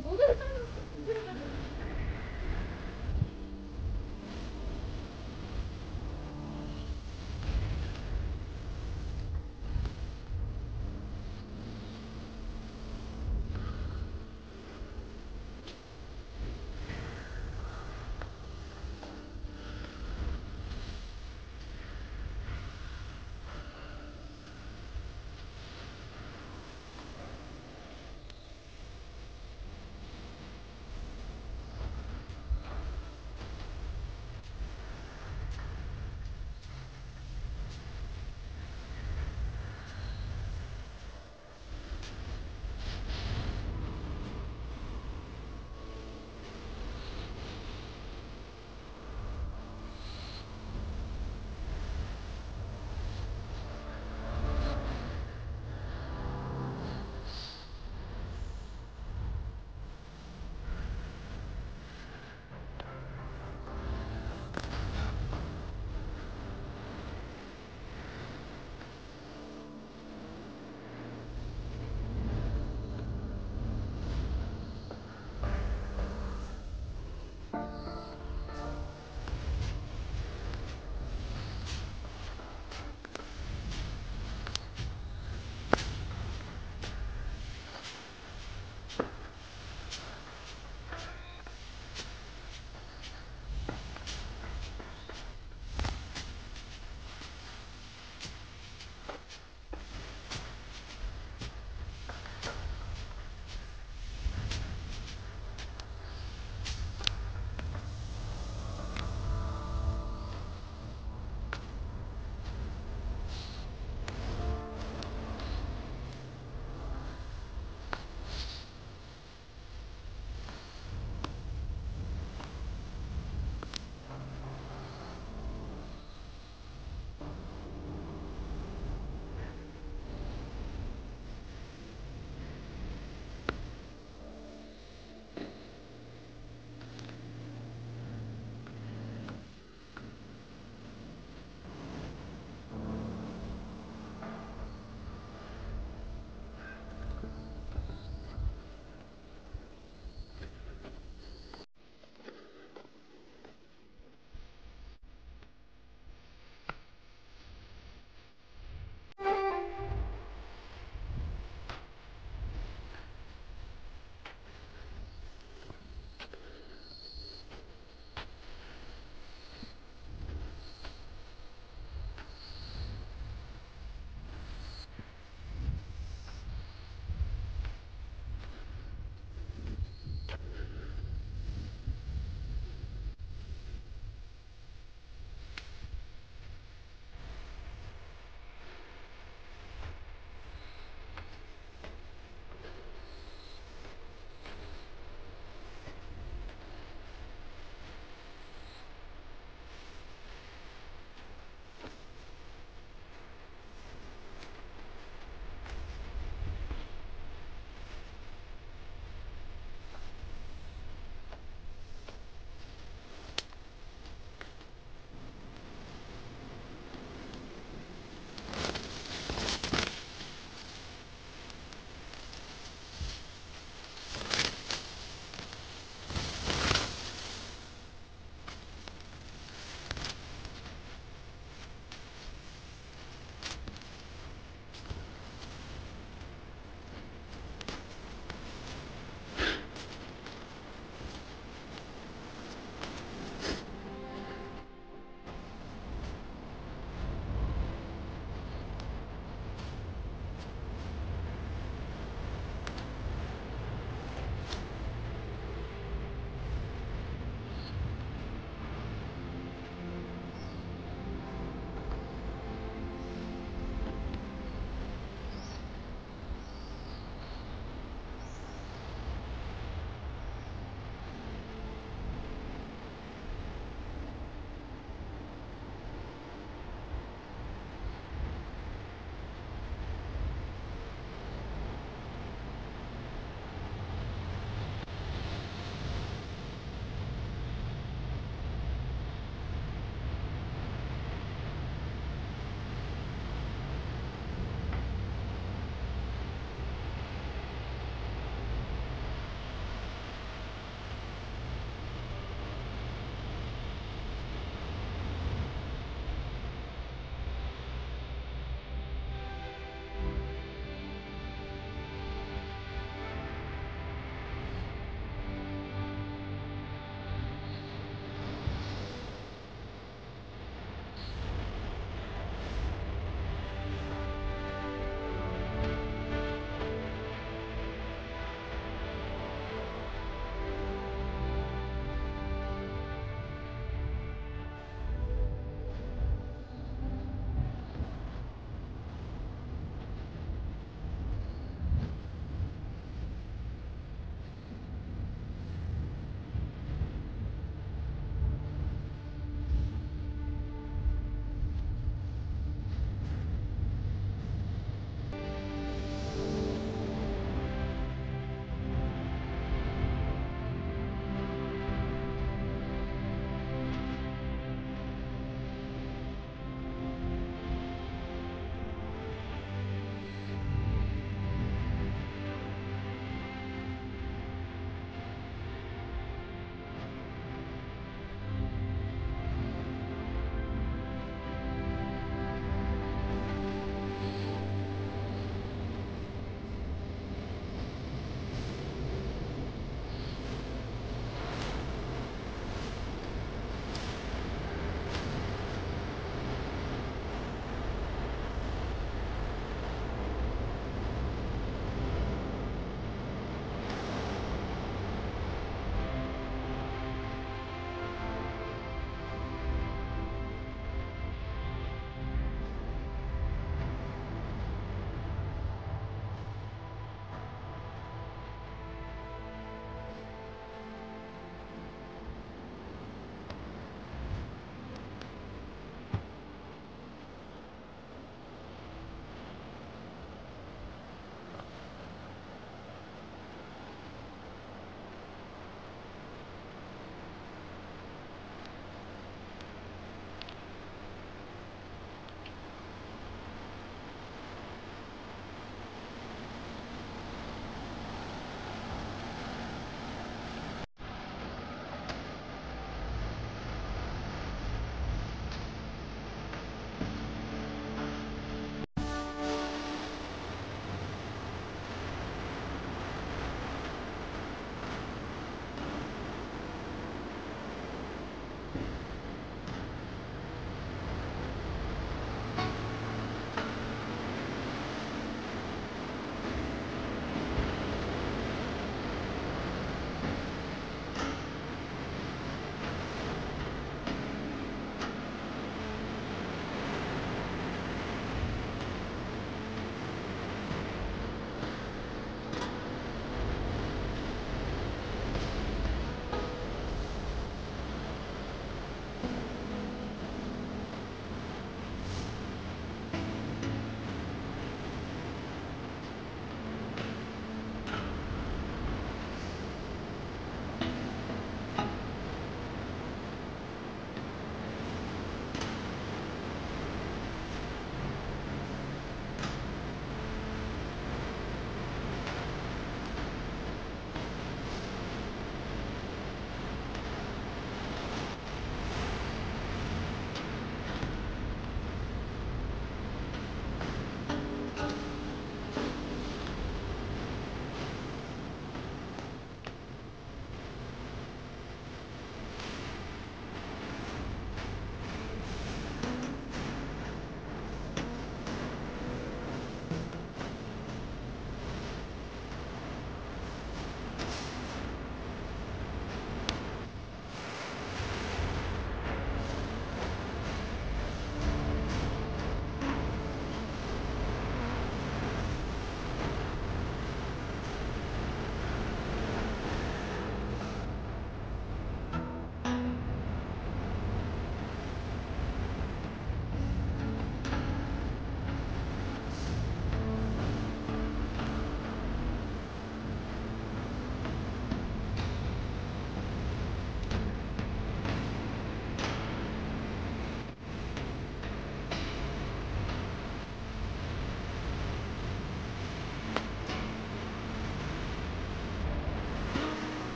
不为？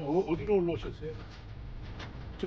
어, 어디로 올라오셨어요? 저,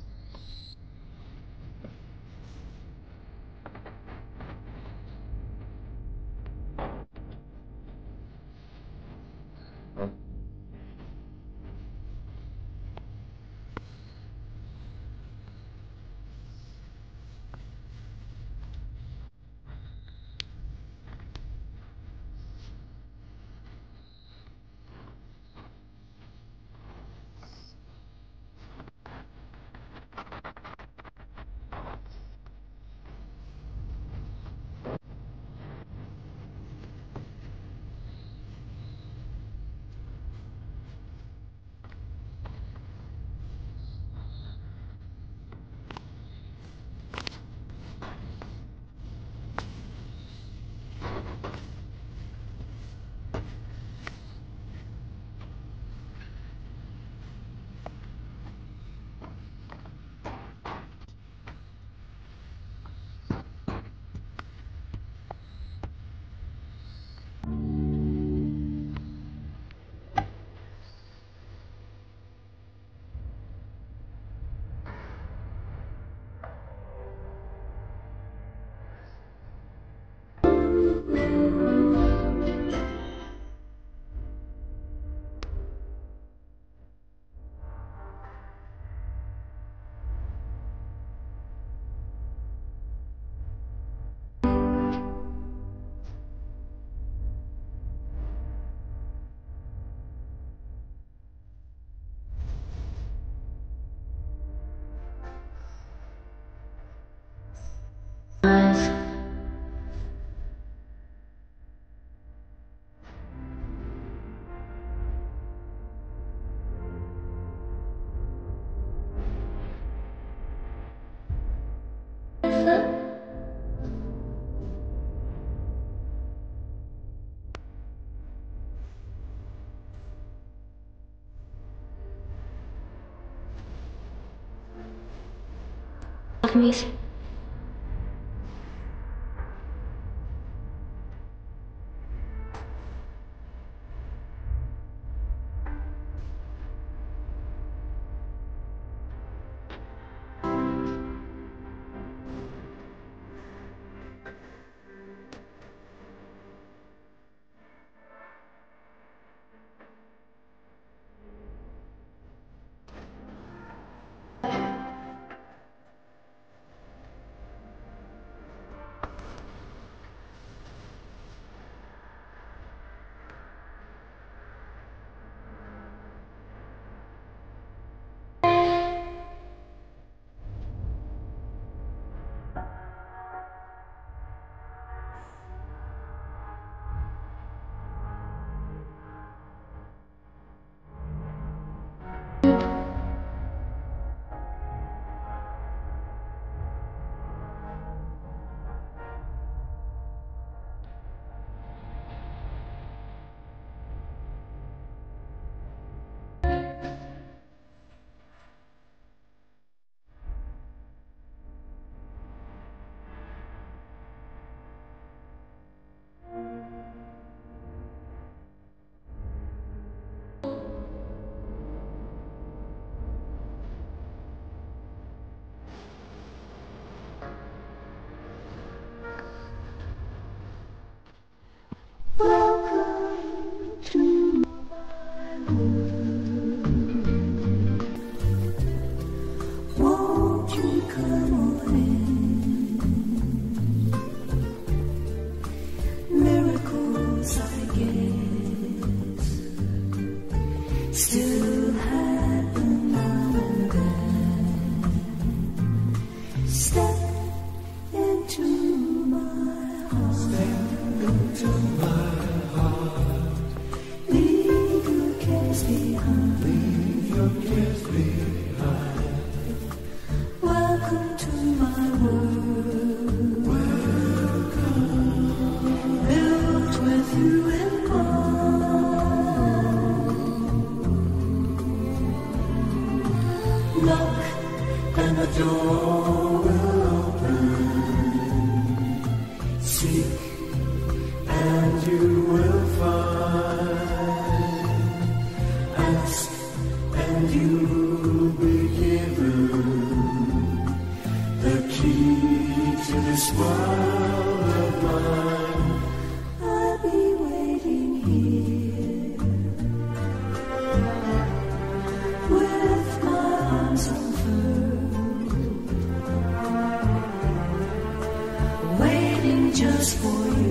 me. Just for you.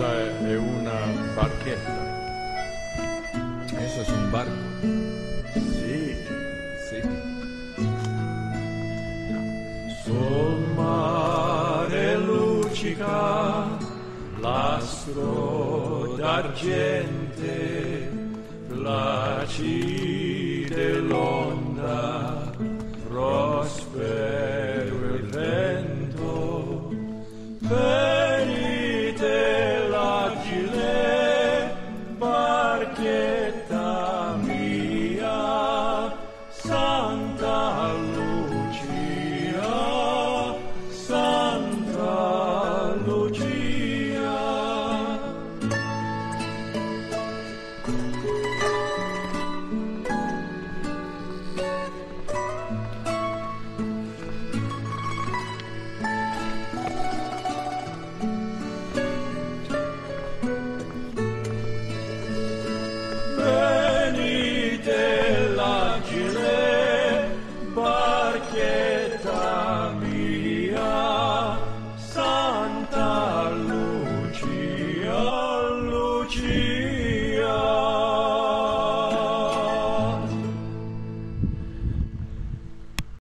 Questa è una barchetta. Eso es un barco. Sì. Sí. Sul mare luccica l'astro d'argente, placido